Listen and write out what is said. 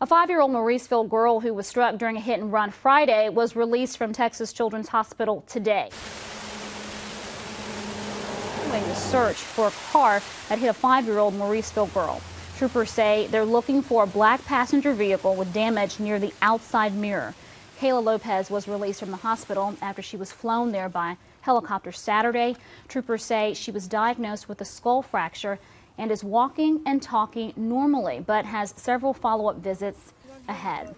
A five-year-old Mauriceville girl who was struck during a hit and run Friday was released from Texas Children's Hospital today. The search for a car that hit a five-year-old Mauriceville girl. Troopers say they're looking for a black passenger vehicle with damage near the outside mirror. Kayla Lopez was released from the hospital after she was flown there by helicopter Saturday. Troopers say she was diagnosed with a skull fracture and is walking and talking normally, but has several follow-up visits ahead.